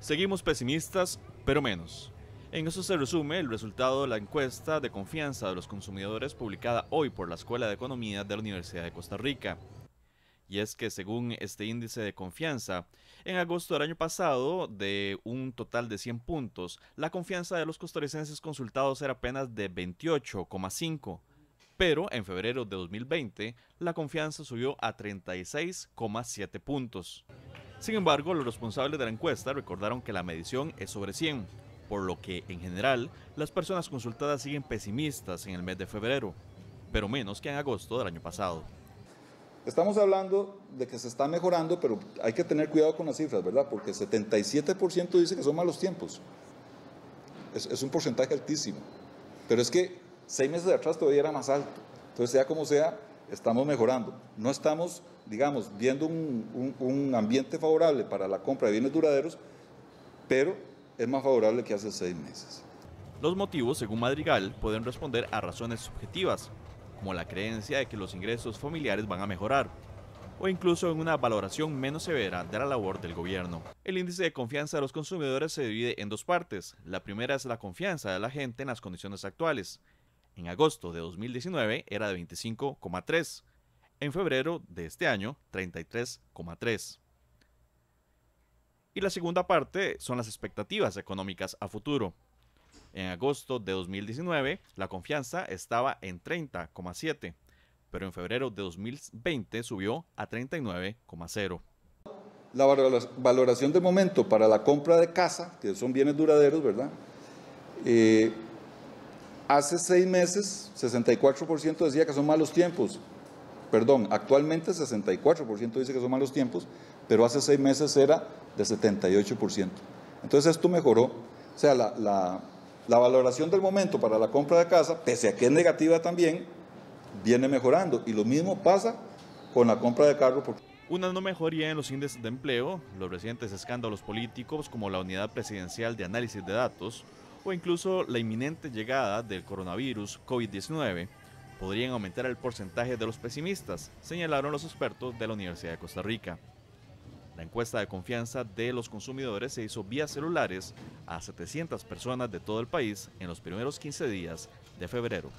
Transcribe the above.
Seguimos pesimistas, pero menos. En eso se resume el resultado de la encuesta de confianza de los consumidores publicada hoy por la Escuela de Economía de la Universidad de Costa Rica. Y es que según este índice de confianza, en agosto del año pasado, de un total de 100 puntos, la confianza de los costarricenses consultados era apenas de 28,5. Pero en febrero de 2020, la confianza subió a 36,7 puntos. Sin embargo, los responsables de la encuesta recordaron que la medición es sobre 100, por lo que, en general, las personas consultadas siguen pesimistas en el mes de febrero, pero menos que en agosto del año pasado. Estamos hablando de que se está mejorando, pero hay que tener cuidado con las cifras, ¿verdad? Porque 77% dice que son malos tiempos. Es, es, un porcentaje altísimo. Pero es que seis meses atrás todavía era más alto. Entonces, sea como sea, estamos mejorando. No estamos, digamos, viendo un, un, un ambiente favorable para la compra de bienes duraderos, pero es más favorable que hace seis meses. Los motivos, según Madrigal, pueden responder a razones subjetivas, como la creencia de que los ingresos familiares van a mejorar, o incluso en una valoración menos severa de la labor del gobierno. El índice de confianza de los consumidores se divide en dos partes. La primera es la confianza de la gente en las condiciones actuales. En agosto de 2019 era de 25,3. En febrero de este año, 33,3. Y la segunda parte son las expectativas económicas a futuro. En agosto de 2019, la confianza estaba en 30,7, pero en febrero de 2020 subió a 39,0. La valoración de momento para la compra de casa, que son bienes duraderos, ¿verdad? Eh, hace seis meses, 64% decía que son malos tiempos. Perdón, actualmente 64% dice que son malos tiempos, pero hace seis meses era de 78%. Entonces esto mejoró. O sea, la, valoración del momento para la compra de casa, pese a que es negativa también, viene mejorando. Y lo mismo pasa con la compra de carro. Una no mejoría en los índices de empleo, los recientes escándalos políticos como la Unidad Presidencial de Análisis de Datos o incluso la inminente llegada del coronavirus COVID-19 podrían aumentar el porcentaje de los pesimistas, señalaron los expertos de la Universidad de Costa Rica. La encuesta de confianza de los consumidores se hizo vía celulares a 700 personas de todo el país en los primeros 15 días de febrero.